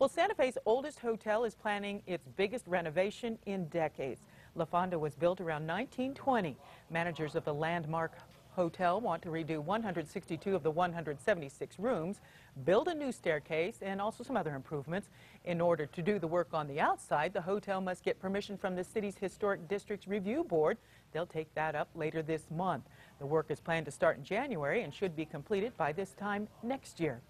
Well, Santa Fe's oldest hotel is planning its biggest renovation in decades. La Fonda was built around 1920. Managers of the landmark hotel want to redo 162 of the 176 rooms, build a new staircase, and also some other improvements. In order to do the work on the outside, the hotel must get permission from the city's Historic Districts Review Board. They'll take that up later this month. The work is planned to start in January and should be completed by this time next year.